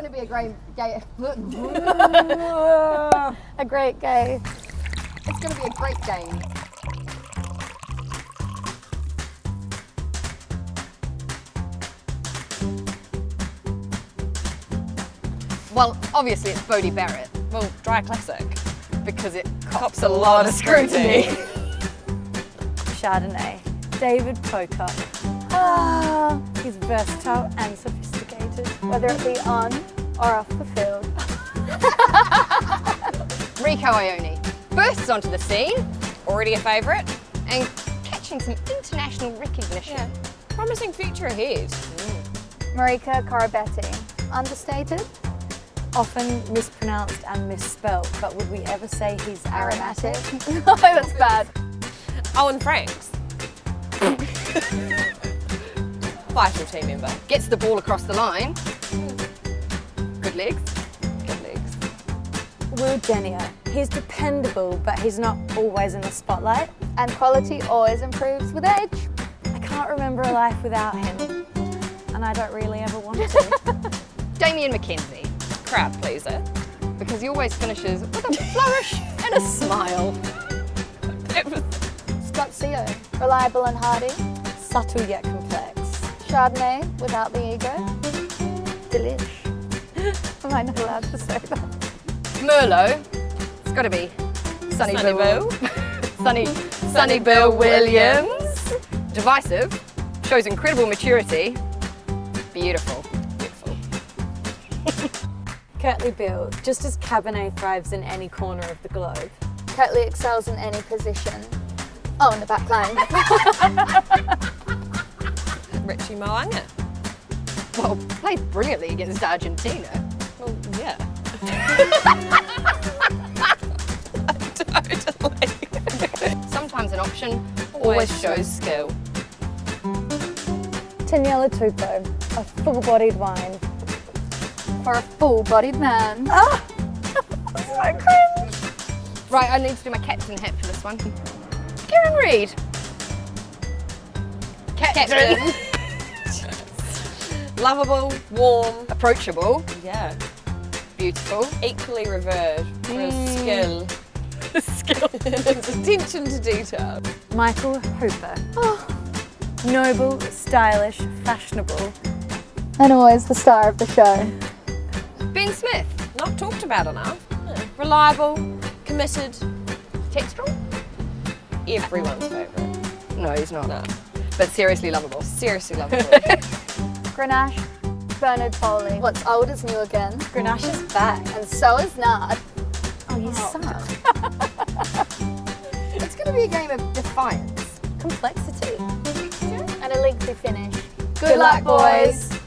going to be a great gay. A great gay. It's going to be a great game. Well, obviously it's Bodie Barrett Well, dry classic. because it cops a lot of scrutiny. Chardonnay. David Pocock. Ah, he's versatile and sophisticated, whether it be on or off the field. Rieko Ioane bursts onto the scene Already a favourite? and catching some international recognition. Promising future ahead. Mm. Marika Koroibete. Understated? Often mispronounced and misspelt, but would we ever say he's aromatic? no, that's bad. Owen Franks. Vital team member. Gets the ball across the line. Legs. Good legs. Will Genia. He's dependable, but he's not always in the spotlight. And quality always improves with age. I can't remember a life without him. And I don't really ever want to. Damian McKenzie Crowd pleaser. because he always finishes with a flourish and a smile. Scott Sio. Reliable and hardy. Subtle yet complex. Chardonnay without the ego. Delish. Am I not allowed to say that? Merlot. It's got to be Sonny, Sonny Bill. Sonny, Sonny Bill Williams. Divisive. Shows incredible maturity. Beautiful. beautiful. Kurtley Beale, just as Cabernet thrives in any corner of the globe. Kurtley excels in any position. Oh, in the back line. Richie Mo'unga. Well, played brilliantly against Argentina. Well, yeah. totally. Sometimes an option always shows skill. Taniela Tupou, a full-bodied wine. For a full-bodied man. Ah! so cringe. Right, I need to do my captain hat for this one. Kieran Read. Captain. Lovable, warm, Approachable. yeah. Beautiful. Equally revered for his hmm. skill. Skill. his attention to detail. Michael Hooper. Oh. Noble, stylish, fashionable. And always the star of the show. Ben Smith. Not talked about enough. Reliable, committed, Textural? everyone's favourite. No, he's not. No. But seriously lovable. Seriously lovable. Grenache, Bernard Foley. What's old is new again. Grenache is back, and so is Nard. Oh, you oh. suck. It's going to be a game of defiance. Complexity. And a lengthy finish. Good luck, boys.